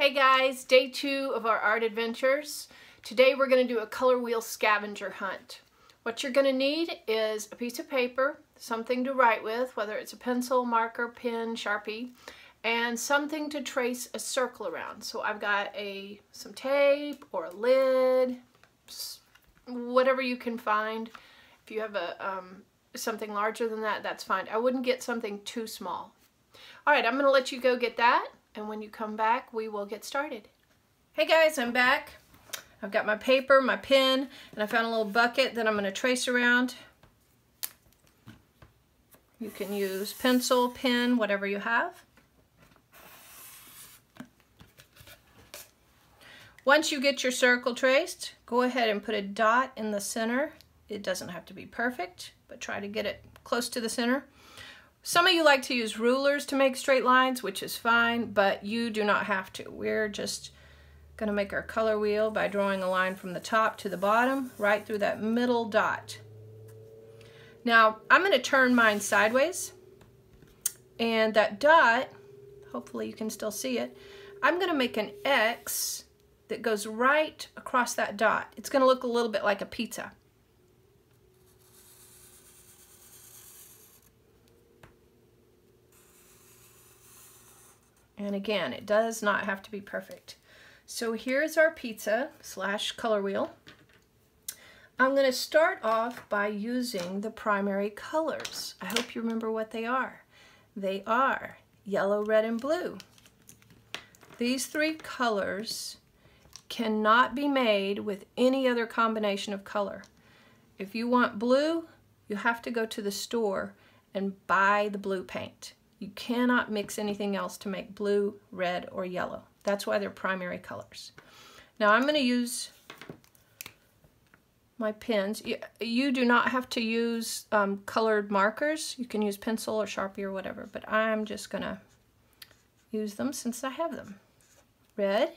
Hey guys, day two of our art adventures. Today we're going to do a color wheel scavenger hunt. What you're going to need is a piece of paper, something to write with, whether it's a pencil, marker, pen, Sharpie, and something to trace a circle around. So I've got a some tape or a lid, whatever you can find. If you have a um, something larger than that, that's fine. I wouldn't get something too small. All right, I'm going to let you go get that and when you come back, we will get started. Hey guys, I'm back. I've got my paper, my pen, and I found a little bucket that I'm going to trace around. You can use pencil, pen, whatever you have. Once you get your circle traced, go ahead and put a dot in the center. It doesn't have to be perfect, but try to get it close to the center. Some of you like to use rulers to make straight lines, which is fine, but you do not have to. We're just going to make our color wheel by drawing a line from the top to the bottom, right through that middle dot. Now, I'm going to turn mine sideways, and that dot, hopefully you can still see it, I'm going to make an X that goes right across that dot. It's going to look a little bit like a pizza. And again, it does not have to be perfect. So here's our pizza slash color wheel. I'm going to start off by using the primary colors. I hope you remember what they are. They are yellow, red, and blue. These three colors cannot be made with any other combination of color. If you want blue, you have to go to the store and buy the blue paint. You cannot mix anything else to make blue, red, or yellow. That's why they're primary colors. Now I'm going to use my pens. You, you, do not have to use um, colored markers. You can use pencil or Sharpie or whatever, but I'm just going to use them since I have them. Red.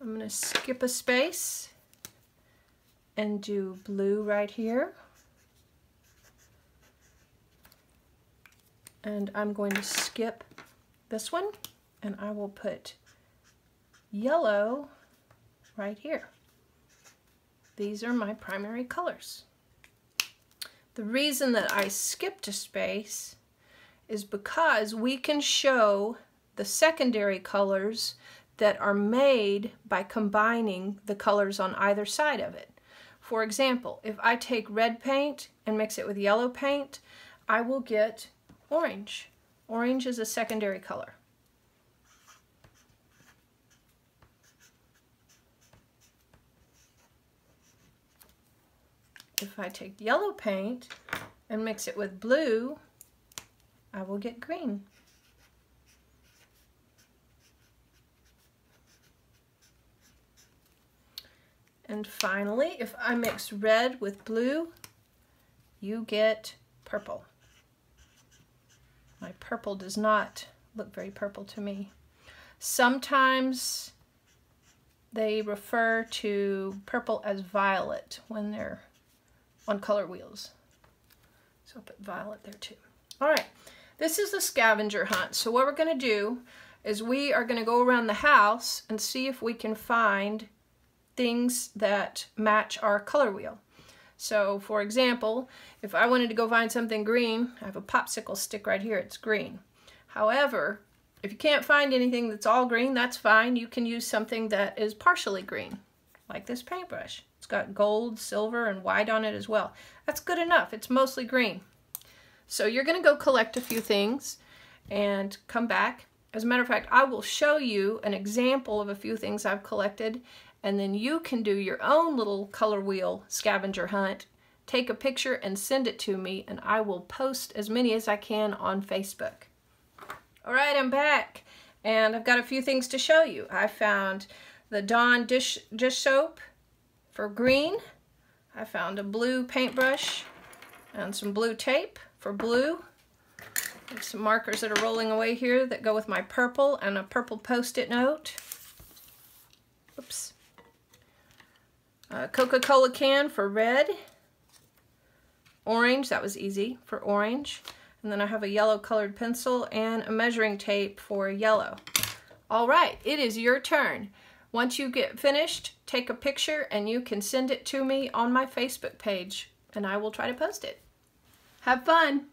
I'm going to skip a space and do blue right here. And I'm going to skip this one and I will put yellow right here. These are my primary colors. The reason that I skipped a space is because we can show the secondary colors that are made by combining the colors on either side of it. For example, if I take red paint and mix it with yellow paint, I will get orange. Orange is a secondary color. If I take yellow paint and mix it with blue, I will get green. And finally, if I mix red with blue, you get purple. My purple does not look very purple to me. Sometimes they refer to purple as violet when they're on color wheels. So I'll put violet there too. All right, this is the scavenger hunt. So what we're gonna do is we are gonna go around the house and see if we can find things that match our color wheel. So for example, if I wanted to go find something green, I have a popsicle stick right here, it's green. However, if you can't find anything that's all green, that's fine. You can use something that is partially green, like this paintbrush. It's got gold, silver, and white on it as well. That's good enough. It's mostly green. So you're going to go collect a few things and come back. As a matter of fact, I will show you an example of a few things I've collected and then you can do your own little color wheel scavenger hunt. Take a picture and send it to me and I will post as many as I can on Facebook. All right, I'm back and I've got a few things to show you. I found the Dawn dish, dish soap for green. I found a blue paintbrush and some blue tape for blue. There's some markers that are rolling away here that go with my purple and a purple post-it note. Oops. Uh, Coca-Cola can for red. Orange, that was easy, for orange. And then I have a yellow colored pencil and a measuring tape for yellow. All right, it is your turn. Once you get finished, take a picture and you can send it to me on my Facebook page and I will try to post it. Have fun!